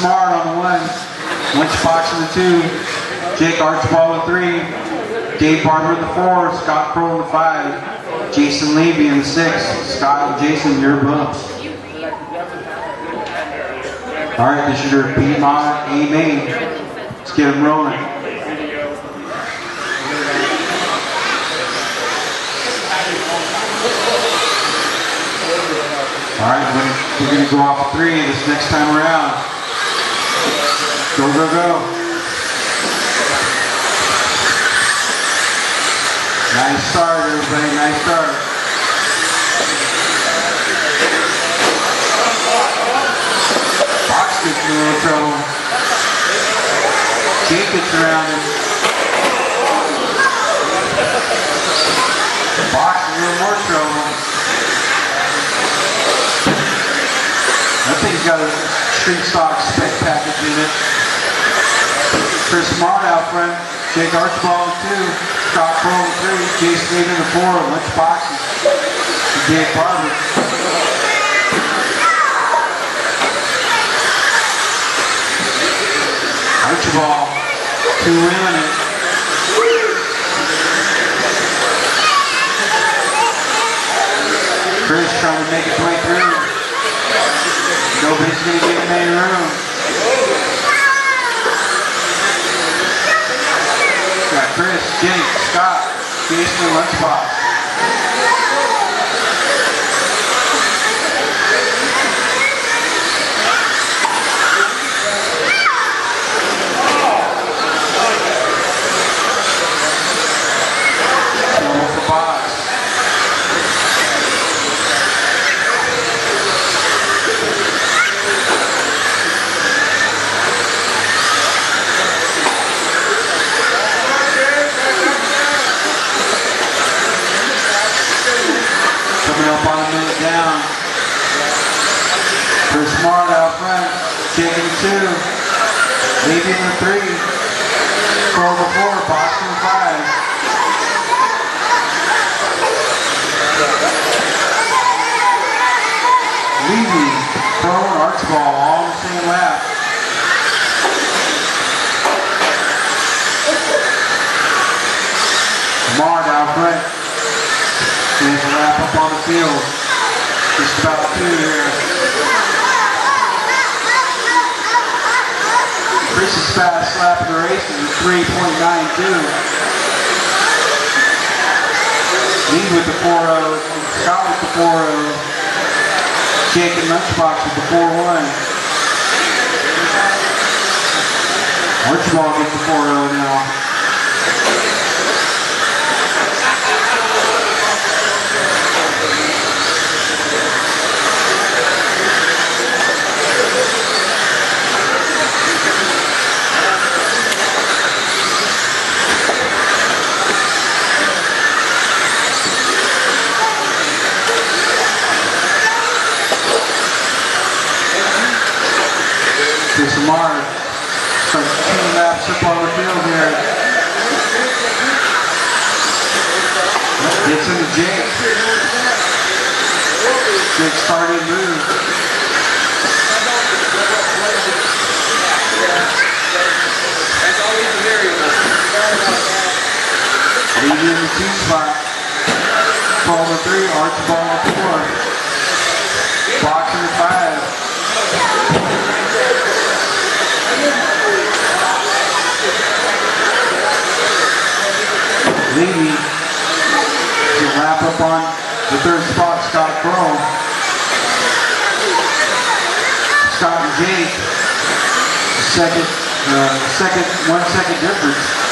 Smart on the one. Lunchbox in the two. Jake Archibald in the three. Dave Barber in the four. Scott Crow in the five. Jason Levy in the six. Scott and Jason, your bumps. All right, this is your B Mod A main. Let's get them rolling. All right, we're going to go off three this next time around. Go, go, go. Nice start, everybody. Nice start. Fox gets in a little trouble. Jake gets around him. Fox in a little more trouble. That thing's got a street stock spec package in it. Chris Smart out front. Jake Archibald two. Scott Crow three. Jason Lee in the four. Lunch boxes. Dave Barber. Archibald, two in it. Chris trying to make his way through. Nobody's going to give him any room. Jason, and Lunchbox. Two. Leaving the three. Throw the four. Boston five. Levy, Crow, and Archibald all the same lap. Smart out front. There's a wrap up on the field. Just about two here. Fast lap of the race is 3.92. Lee with the 4.0, Scott with the 4.0, Jake and Lunchbox with the 4.1. Archibald gets the 4.0 now. Lamar starts two laps up on the field here. Gets into Jake. Jake starting move. Leading in the two spot. Ball three, Archibald four. Box in the five. Levy to wrap up on the third spot, Scott Crow. Scott and Jake, second, uh, second, one second difference.